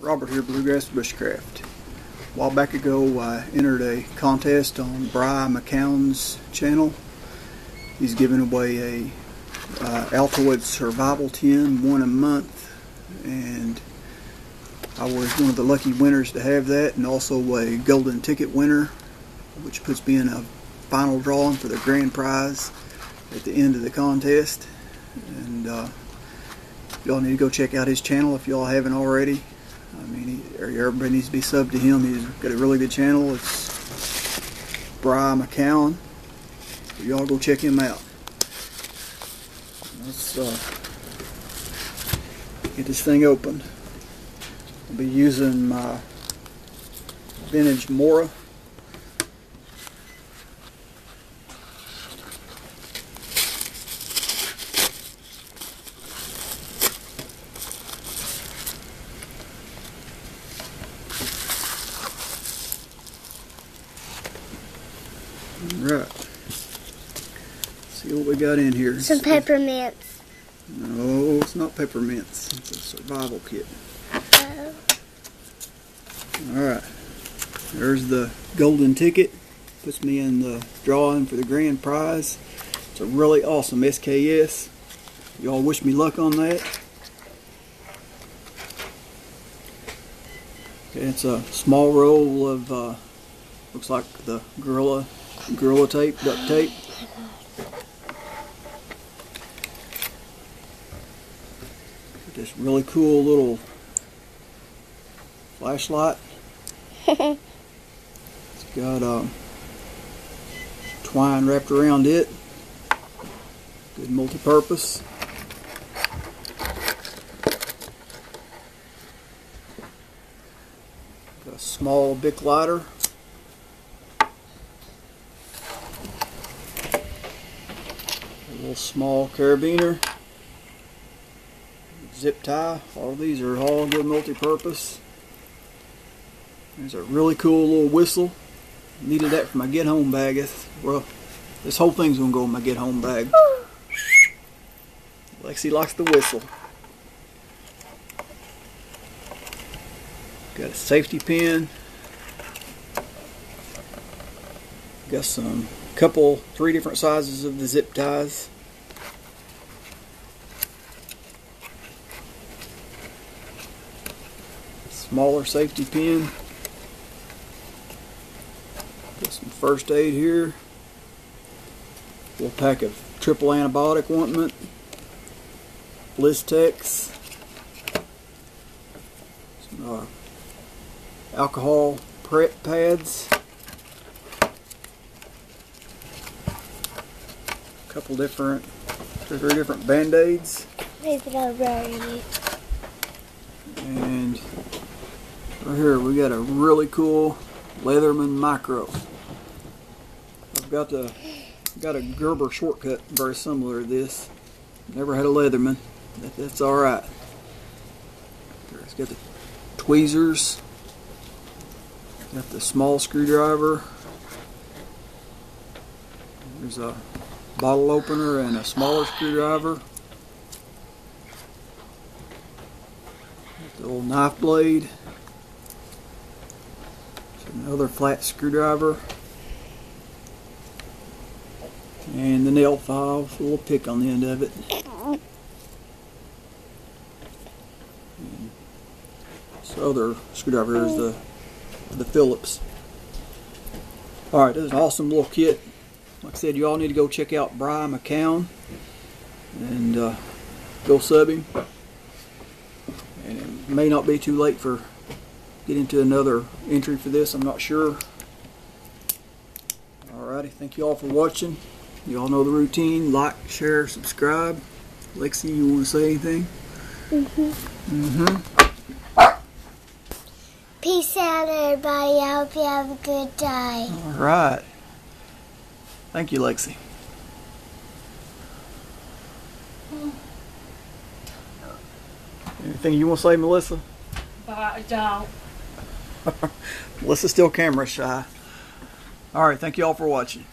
Robert here, Bluegrass Bushcraft. A while back ago, I entered a contest on Bry Mckown's channel. He's giving away a uh, Altoid Survival Tin, one a month, and I was one of the lucky winners to have that, and also a golden ticket winner, which puts me in a final drawing for the grand prize at the end of the contest. And uh, y'all need to go check out his channel if y'all haven't already. I mean, he, everybody needs to be subbed to him. He's got a really good channel. It's Bry Mckown. So y'all go check him out. Let's uh, get this thing opened. I'll be using my vintage Mora. Right. See what we got in here. Some peppermints. No, it's not peppermints. It's a survival kit. Oh. Alright. There's the golden ticket. Puts me in the drawing for the grand prize. It's a really awesome SKS. Y'all wish me luck on that. Okay, it's a small roll of uh, looks like the gorilla gorilla tape, duct tape. This really cool little flashlight. It's got um, twine wrapped around it. Good multi-purpose. Got a small Bic lighter. Little small carabiner. Zip tie. All these are all good multi-purpose. There's a really cool little whistle. Needed that for my get home bag. Well, this whole thing's gonna go in my get home bag. Lexi likes the whistle. Got a safety pin. Got some couple, three different sizes of the zip ties. Smaller safety pin. Got some first aid here. Little pack of triple antibiotic ointment. Blistex. Some uh, alcohol prep pads. Couple different, two three different band-aids. Maybe I'll bury it. And right here we got a really cool Leatherman Micro. I've got the got a Gerber shortcut very similar to this. Never had a Leatherman. That, that's all right. It's got the tweezers. Got the small screwdriver. There's a bottle opener and a smaller screwdriver. The little knife blade. Another flat screwdriver. And the nail file with a little pick on the end of it. And this other screwdriver is the the Phillips. Alright, this is an awesome little kit. Like I said, you all need to go check out Bry Mckown and uh, go sub him. And it may not be too late for getting to another entry for this. I'm not sure. Alrighty, thank you all for watching. You all know the routine. Like, share, subscribe. Lexi, you want to say anything? Mm-hmm. Mm-hmm. Peace out, everybody. I hope you have a good day. Alright. Thank you, Lexi. Anything you want to say, Melissa? But I don't. Melissa's still camera shy. Alright, thank you all for watching.